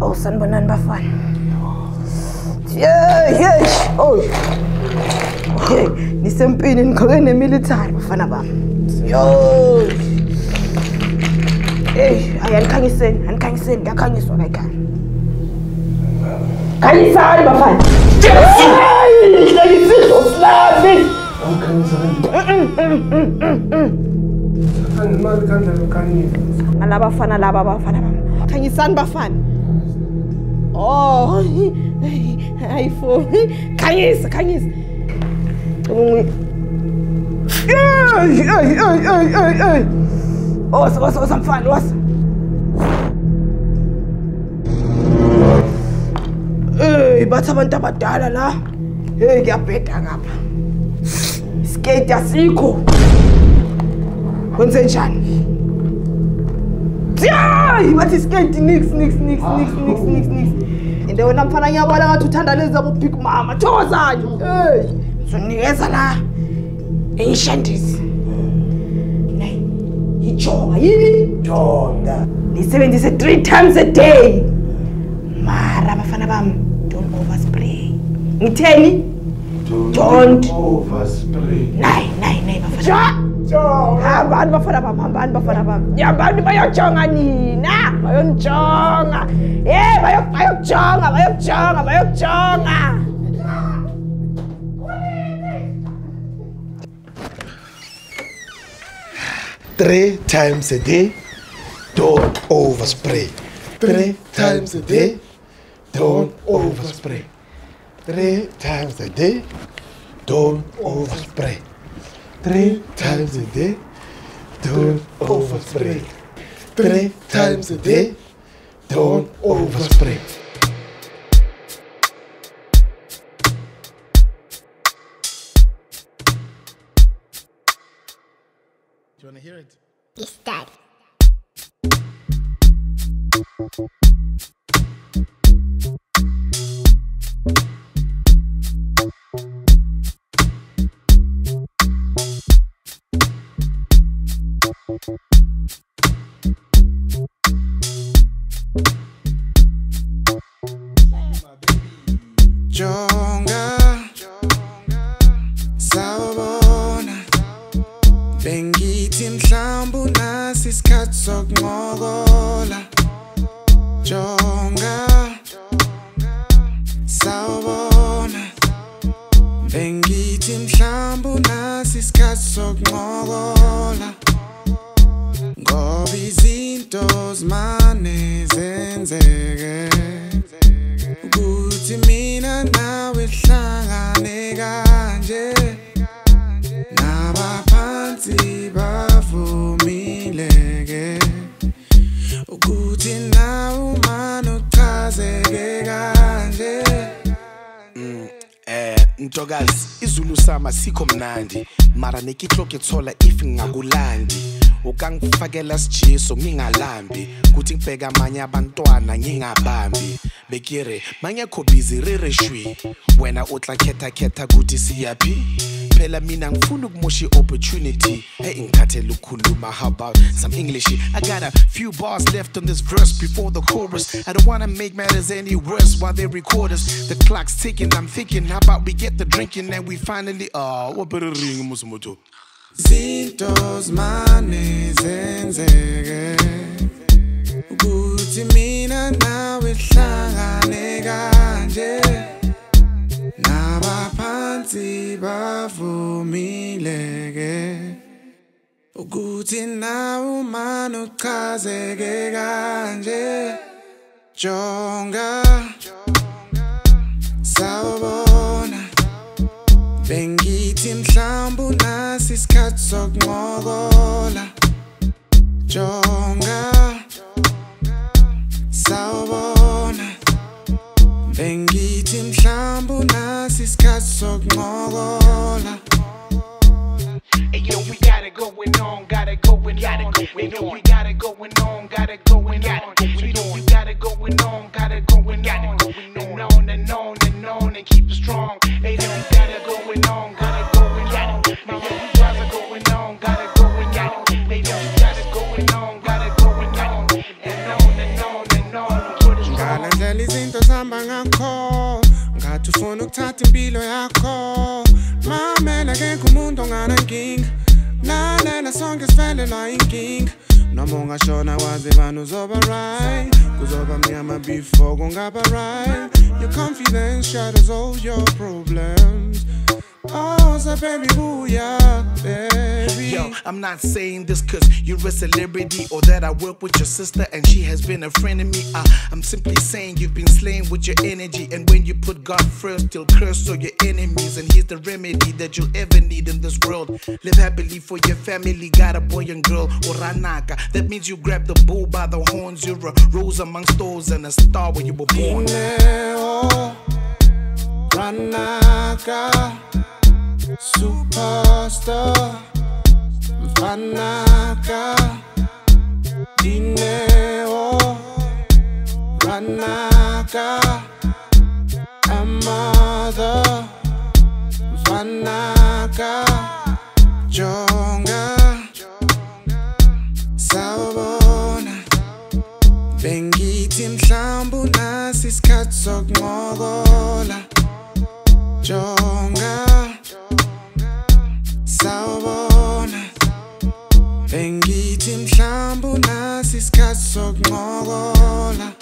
Ausan benan bafan. Yes, oh. Okay, nisempini ngiqoke nemilitary bafana bami. Yo. Hey, ayanikhanyiseni, ich ngakhanyiswa kayikhaya. Khanyisani bafana. kann ngiyizidlo slami. Angikhanyisani. Ngala bafana laba bafana bami. Khanyisani bafana. Oh, aí foi. Cabeça, cabeça. Ai, ai, ai, ai, ai, ai. Nossa, nossa, nossa, pai, nossa. Ei, bathi abantu abadala la. Hey, ngiyabheda ngapha. Skate asikho. Kwenze njani? Hayi, bathi skate nix nix nix nix nix nix nix. ndio namfanyia wala watu tandaliza kupika mama. Choza nyu hey. suniweza la enchantis ne ichonga yini chonga nisebenzise three times a day. Mara mafana bami don't over spray ngitheni don't, don't. overspray. Nayi nayi mafana bafana Hambani bafana bami, hambani bafana bami. Hambani bayojonga nina, bayonijonga. Eh, bayo bayojonga, bayojonga, bayojonga. Three times a day, don't overspray. Three times a day, don't overspray. Three times a day, don't overspray. Three times a day, don't overspray. Three times a day, don't overspray. Do you want to hear it? Yes, Dad. Sokuncokola ngoba izinto zimane zenzeke. Ukuthi mina nawe sihlangane kanje nabaphansi ntokazi izulu sama sikho mnandi. Mara nekitloke thola if ngingakulandi ukangifakela ngingalambi. Kuthi ngibheka amanye abantwana ngingabambi. Bekire mangekho wena kuthi siyaphi? Phela mina ngifuna ukumosha i-opportunity. Hey ukukhuluma how about some english? I got a few bars left on this verse before the chorus. I don't wanna make matters any worse while they record us. The clock's ticking i'm thinking how about we get the drinking and we finally uh what better ring musumoto zinto zimane zenzeke. Ukuthi mina nawe sihlangane kanje. Nabaphansi bavumileke. Ukuthi nawe umane uchazeke kanje. Jonga sawubona. Bengithi mhlawumbe unasi isikhathi sokuncokola jonga. Sawubona. Bengithi mhlawumbe unasi isikhathi sokuncokola yo, we got it going on, got it going on. Yo, we got it going on, got it going ngale ndlela izinto zihamba ngakho. Ngathi ufuna ukuthatha impilo yakho. Mamela umuntu onganankinga lalela sonke inkinga. Noma ungashona bani uzoba right. Kuzoba mnyama before kungaba right. Your confidence shadows all your problems. Oh so baby booyah baby Yo, I'm not saying this cause you're a celebrity or that I work with your sister and she has been a friend of me. Uh, I'm simply saying you've been slain with your energy. And when you put God first, you'll curse all your enemies. And here's the remedy that you'll ever need in this world. Live happily for your family, got a boy and girl or ranaka. That means you grab the bull by the horns. You're a rose amongst those and a star when you were born. Ranaka, Superstar, Mfanaka, Dineo, Ranaka, a mother, Mfanaka, Jonga, Sawubona. Bengithi mhlawumbe unasi isikhathi sokuncokola Jonga Mhlawumbe unasi isikhathi sokuncokola